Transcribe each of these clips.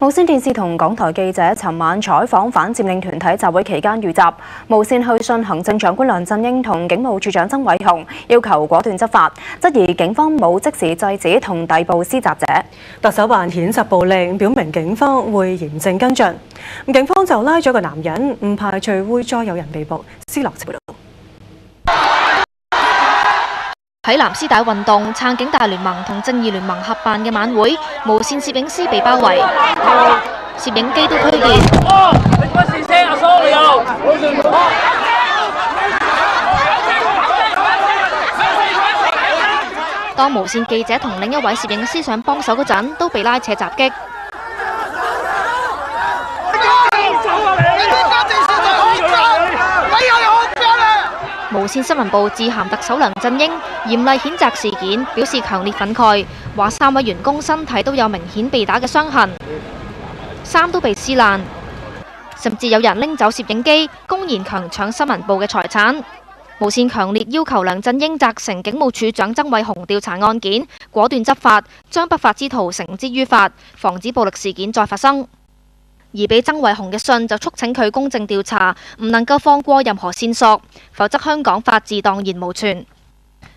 無線電視同港台記者尋晚採訪反佔領團體集會期間遇襲，無線去信行政長官梁振英同警務處長曾偉雄，要求果斷執法，質疑警方冇即時制止同逮捕施袭者。特首办谴责暴力，表明警方會嚴正跟進。警方就拉咗個男人，唔排除會再有人被捕。施樂報道。喺藍絲帶運動撐警大聯盟同正義聯盟合辦嘅晚會，無線攝影師被包圍，攝影機都推跌。當無線記者同另一位攝影師想幫手嗰陣，都被拉扯襲擊。無线新聞部致函特首梁振英，嚴厲譴責事件，表示強烈憤慨，話三位員工身體都有明顯被打嘅傷痕，衫都被撕爛，甚至有人拎走攝影機，公然強搶新聞部嘅財產。無線強烈要求梁振英責成警務處長曾偉雄調查案件，果斷執法，將不法之徒绳之於法，防止暴力事件再發生。而俾曾偉雄嘅信就促請佢公正調查，唔能夠放過任何線索，否則香港法治蕩然無存。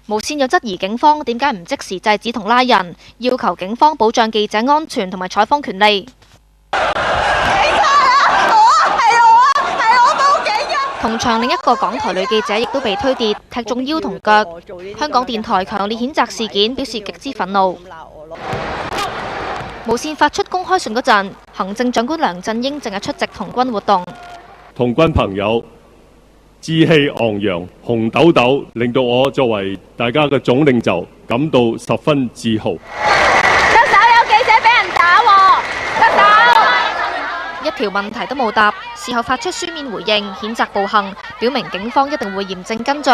無線又質疑警方點解唔即時制止同拉人，要求警方保障記者安全同埋採訪權利。同場另一個港台女記者亦都被推跌，踢中腰同腳。香港電台強烈譴責事件，表示極之憤怒。無線發出公開信嗰陣，行政長官梁振英淨係出席童軍活動。童軍朋友志氣昂揚，紅豆豆令到我作為大家嘅總領袖感到十分自豪。特首有記者俾人打喎，特首一條問題都冇答，事後發出書面回應，譴責暴行，表明警方一定會嚴正跟進。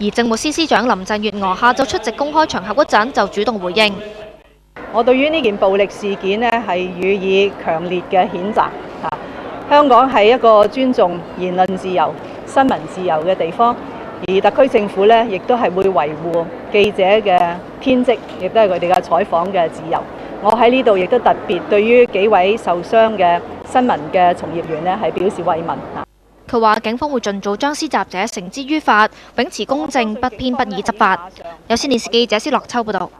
而政務司司長林鄭月娥下晝出席公開場合嗰陣，就主動回應。我對於呢件暴力事件呢，係予以強烈嘅譴責。嚇，香港係一個尊重言論自由、新聞自由嘅地方，而特區政府呢，亦都係會維護記者嘅天職，亦都係佢哋嘅採訪嘅自由。我喺呢度亦都特別對於幾位受傷嘅新聞嘅從業員呢，係表示慰問。佢話警方會盡早將施襲者繩之於法，秉持公正不偏不倚執法。有線電視記者施樂秋報導。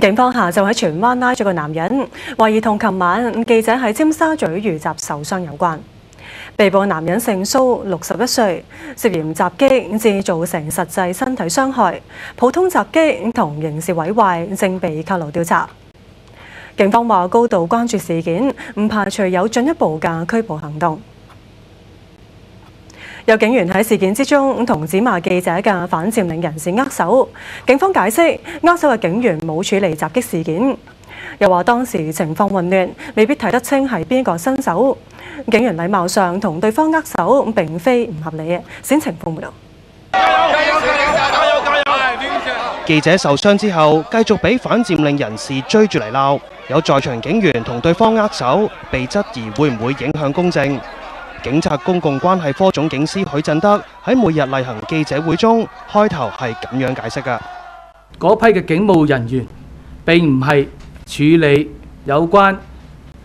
警方下晝喺荃灣拉咗個男人，懷疑同琴晚記者喺尖沙咀遇襲受傷有關。被捕男人姓蘇，六十一歲，涉嫌襲擊致造成實際身體傷害、普通襲擊同刑事毀壞，正被扣留調查。警方話高度關注事件，唔排除有進一步嘅拘捕行動。有警員喺事件之中同指罵記者嘅反佔領人士握手，警方解釋握手嘅警員冇處理襲擊事件，又話當時情況混亂，未必睇得清係邊個伸手。警員禮貌上同對方握手並非唔合理嘅。先情報報。記者受傷之後，繼續俾反佔領人士追住嚟鬧，有在場警員同對方握手，被質疑會唔會影響公正。警察公共关系科總警司許振德喺每日例行記者會中，開頭係咁樣解釋㗎。嗰批嘅警務人員並唔係處理有關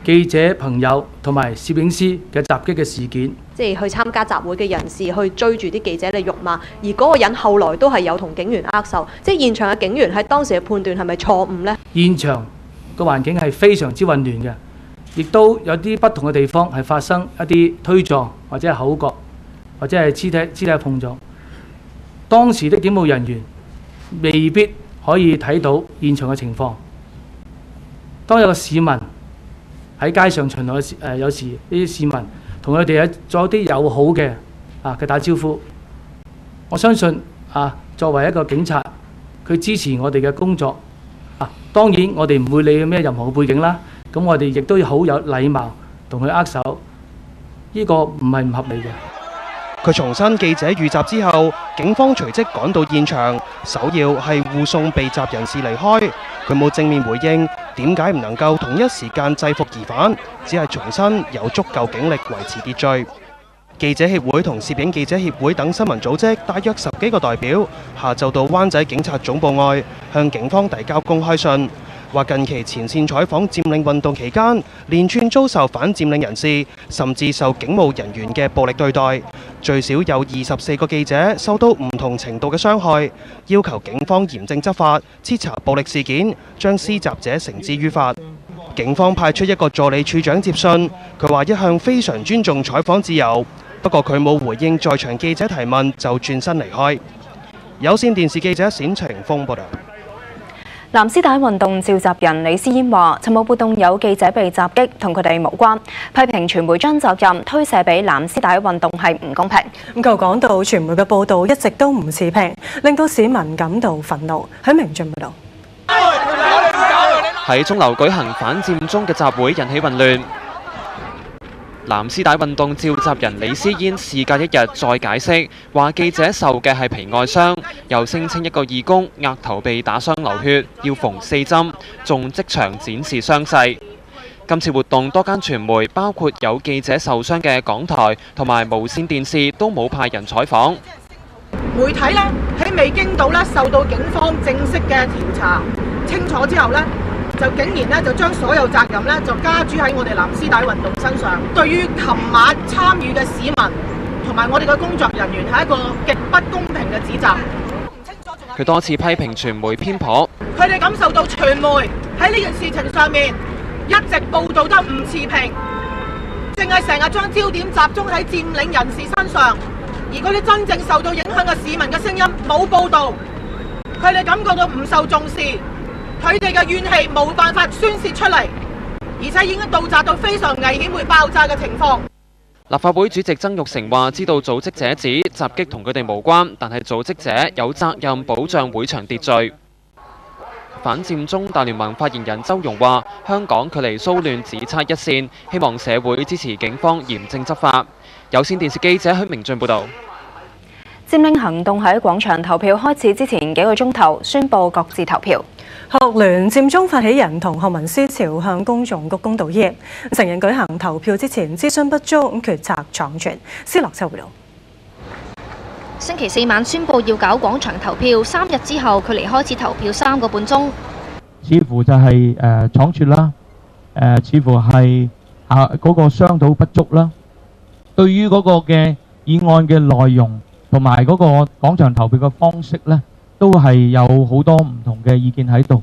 記者朋友同埋攝影師嘅襲擊嘅事件，即係去參加集會嘅人士去追住啲記者嚟辱罵，而嗰個人後來都係有同警員握手，即係現場嘅警員喺當時嘅判斷係咪錯誤呢？現場個環境係非常之混亂嘅。亦都有啲不同嘅地方係發生一啲推撞，或者係口角，或者係肢體肢體碰撞。當時的警務人員未必可以睇到現場嘅情況。當有個市民喺街上巡邏嘅時，誒有時呢啲市民同佢哋有做啲友好嘅啊嘅打招呼，我相信啊作為一個警察，佢支持我哋嘅工作啊。當然我哋唔會理咩任何背景啦。咁我哋亦都要好有禮貌同佢握手，呢個唔係唔合理嘅。佢重申記者遇襲之後，警方隨即趕到現場，首要係護送被襲人士離開。佢冇正面回應點解唔能夠同一時間制服疑犯，只係重申有足夠警力維持秩序。記者協會同攝影記者協會等新聞組織大約十幾個代表下晝到灣仔警察總部外向警方遞交公開信。話近期前線採訪佔領運動期間，連串遭受反佔領人士，甚至受警務人員嘅暴力對待，最少有二十四個記者受到唔同程度嘅傷害，要求警方嚴正執法，徹查暴力事件，將施襲者繩之於法。警方派出一個助理處長接信，佢話一向非常尊重採訪自由，不過佢冇回應在場記者提問就轉身離開。有線電視記者冼晴峰報道。藍絲帶運動召集人李思嫣話：尋日活動有記者被襲擊，同佢哋無關，批評傳媒將責任推卸俾藍絲帶運動係唔公平。咁佢講到傳媒嘅報導一直都唔持平，令到市民感到憤怒。喺明俊報道。喺鐘樓舉行反佔中嘅集會引起混亂。藍絲帶運動召集人李思嫣事隔一日再解釋，話記者受嘅係皮外傷，又聲稱一個義工額頭被打傷流血，要縫四針，仲即場展示傷勢。今次活動多間傳媒，包括有記者受傷嘅港台同埋無線電視，都冇派人採訪。媒體呢，喺未經到呢受到警方正式嘅調查清楚之後呢，就竟然咧就將所有責任咧就加諸喺我哋藍絲帶運動身上。對於琴晚參與嘅市民同埋我哋嘅工作人員係一個極不公平嘅指責。佢多次批評傳媒偏頗，佢哋感受到傳媒喺呢件事情上面一直報導得唔持平，淨係成日將焦點集中喺佔領人士身上，而嗰啲真正受到影響嘅市民嘅聲音冇報導，佢哋感覺到唔受重視。佢哋嘅怨氣冇辦法宣泄出嚟，而且已經到達到非常危險會爆炸嘅情況。立法會主席曾玉成話：知道組織者指襲擊同佢哋無關，但係組織者有責任保障會場秩序。反佔中大聯盟發言人周融話：香港距離騷亂只差一線，希望社會支持警方嚴正執法。有線電視記者許明俊報導。佔領行動喺廣場投票開始之前幾個鐘頭宣布各自投票。學聯佔中發起人同學民思潮向公眾鞠躬道歉，承認舉行投票之前諮詢不足，決策闖權。施樂秋報導。星期四晚宣布要搞廣場投票，三日之後距離開始投票三個半鐘。似乎就係誒闖權啦，誒似乎係啊嗰個商討不足啦。對於嗰個嘅議案嘅內容同埋嗰個廣場投票嘅方式呢，都係有好多唔同嘅意見喺度，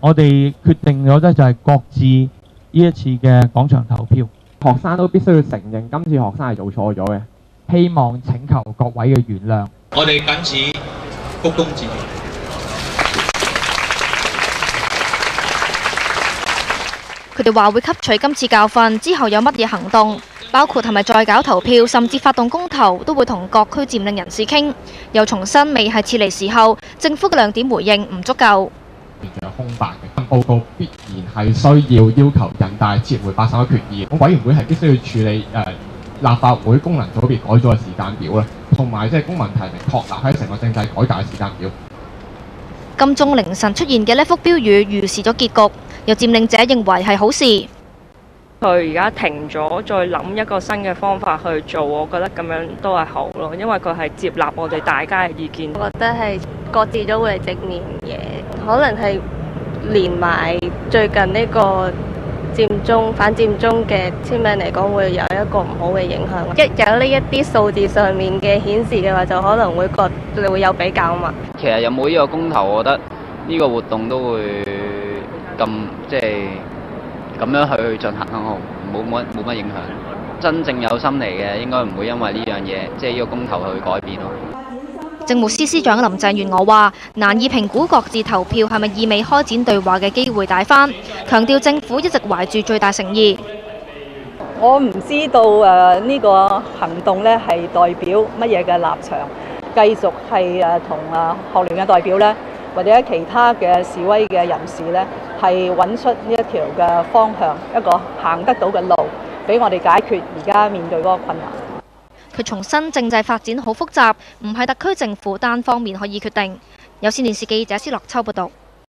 我哋決定咗咧就係各自呢一次嘅廣場投票。學生都必須要承認今次學生係做錯咗嘅，希望請求各位嘅原諒。我哋謹此鞠躬致歉。佢哋話會吸取今次教訓，之後有乜嘢行動，包括係咪再搞投票，甚至發動公投，都會同各區佔領人士傾。又重申未係撤離時候，政府嘅亮點回應唔足夠。有空白嘅報告必然係需要要求人大撤回八三一決議，委員會係必須要處理誒、呃、立法會功能組別改組嘅時間表咧，同埋即係公民提名確立喺成個政制改革嘅時間表。金鐘凌晨出現嘅呢幅標語預示咗結局。有佔領者認為係好事。佢而家停咗，再諗一個新嘅方法去做，我覺得咁樣都係好咯，因為佢係接納我哋大家嘅意見。我覺得係各自都會係正面嘅，可能係連埋最近呢個佔中反佔中嘅簽名嚟講，會有一個唔好嘅影響。一有呢一啲數字上面嘅顯示嘅話，就可能會覺你會有比較嘛。其實有冇呢個公投，我覺得呢個活動都會。咁即係咁樣去去進行，冇乜冇乜影響。真正有心嚟嘅，應該唔會因為呢樣嘢，即係呢個公投去改變咯。政務司司長林鄭月娥話：難以評估各自投票係咪意味開展對話嘅機會大翻，強調政府一直懷住最大誠意。我唔知道誒呢個行動咧係代表乜嘢嘅立場，繼續係誒同誒學聯嘅代表咧，或者其他嘅示威嘅人士咧。係揾出呢一條嘅方向，一個行得到嘅路，俾我哋解決而家面對嗰個困難。佢重申政制發展好複雜，唔係特區政府單方面可以決定。有線電視記者施樂秋報道。